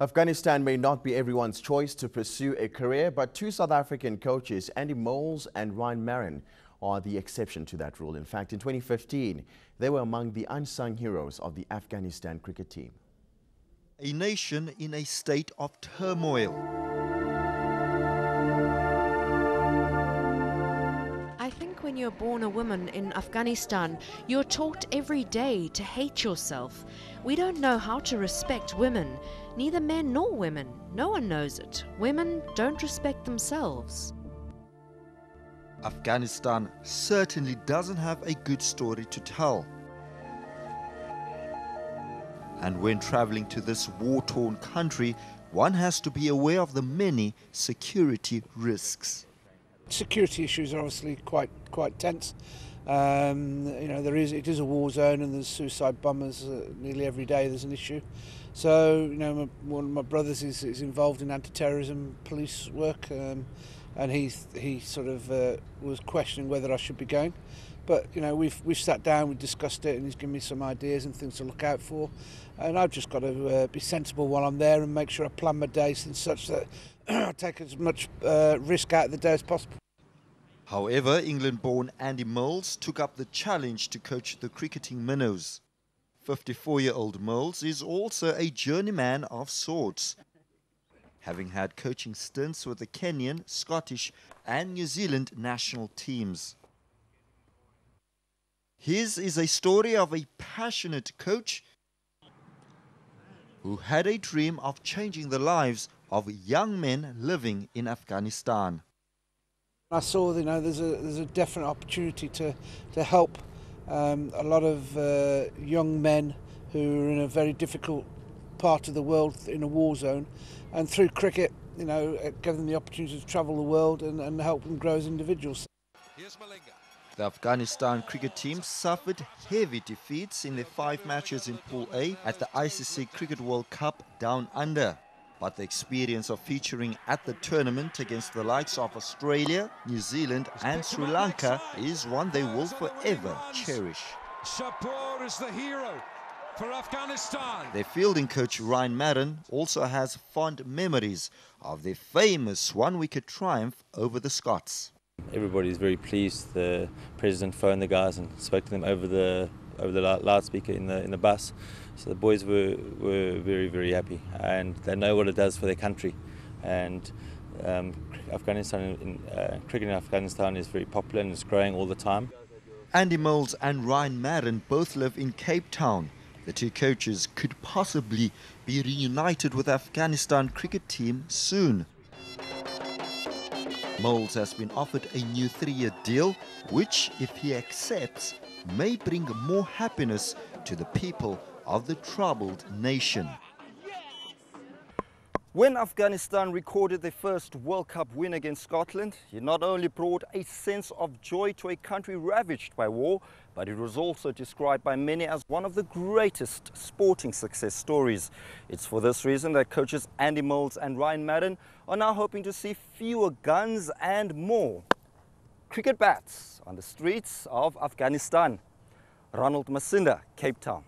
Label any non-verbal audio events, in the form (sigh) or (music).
Afghanistan may not be everyone's choice to pursue a career, but two South African coaches, Andy Moles and Ryan Marin, are the exception to that rule. In fact, in 2015, they were among the unsung heroes of the Afghanistan cricket team. A nation in a state of turmoil. Think when you're born a woman in Afghanistan, you're taught every day to hate yourself. We don't know how to respect women, neither men nor women. No one knows it. Women don't respect themselves. Afghanistan certainly doesn't have a good story to tell. And when traveling to this war torn country, one has to be aware of the many security risks. Security issues are obviously quite quite tense. Um, you know, there is it is a war zone, and there's suicide bombers uh, nearly every day. There's an issue. So, you know, my, one of my brothers is, is involved in anti-terrorism police work, um, and he he sort of uh, was questioning whether I should be going. But you know, we've we've sat down, we've discussed it, and he's given me some ideas and things to look out for. And I've just got to uh, be sensible while I'm there and make sure I plan my days and such that (clears throat) I take as much uh, risk out of the day as possible. However, England-born Andy Moles took up the challenge to coach the cricketing minnows. 54-year-old Moles is also a journeyman of sorts, having had coaching stints with the Kenyan, Scottish and New Zealand national teams. His is a story of a passionate coach who had a dream of changing the lives of young men living in Afghanistan. I saw, you know, there's a there's a definite opportunity to to help um, a lot of uh, young men who are in a very difficult part of the world in a war zone, and through cricket, you know, give them the opportunity to travel the world and, and help them grow as individuals. Here's Malinga. The Afghanistan cricket team suffered heavy defeats in their five matches in Pool A at the ICC Cricket World Cup Down Under. But the experience of featuring at the tournament against the likes of Australia, New Zealand and Sri Lanka is one they will forever cherish. Shapoor is the hero for Afghanistan. Their fielding coach Ryan Madden also has fond memories of their famous one-wicket triumph over the Scots. Everybody is very pleased. The president phoned the guys and spoke to them over the over the loudspeaker in the in the bus. So the boys were were very very happy, and they know what it does for their country. And um, Afghanistan, in, uh, cricket in Afghanistan is very popular and it's growing all the time. Andy Moles and Ryan Madden both live in Cape Town. The two coaches could possibly be reunited with Afghanistan cricket team soon. Moles has been offered a new three-year deal, which, if he accepts, may bring more happiness to the people of the troubled nation. When Afghanistan recorded their first World Cup win against Scotland, it not only brought a sense of joy to a country ravaged by war, but it was also described by many as one of the greatest sporting success stories. It's for this reason that coaches Andy Moles and Ryan Madden are now hoping to see fewer guns and more cricket bats on the streets of Afghanistan. Ronald Masinda, Cape Town.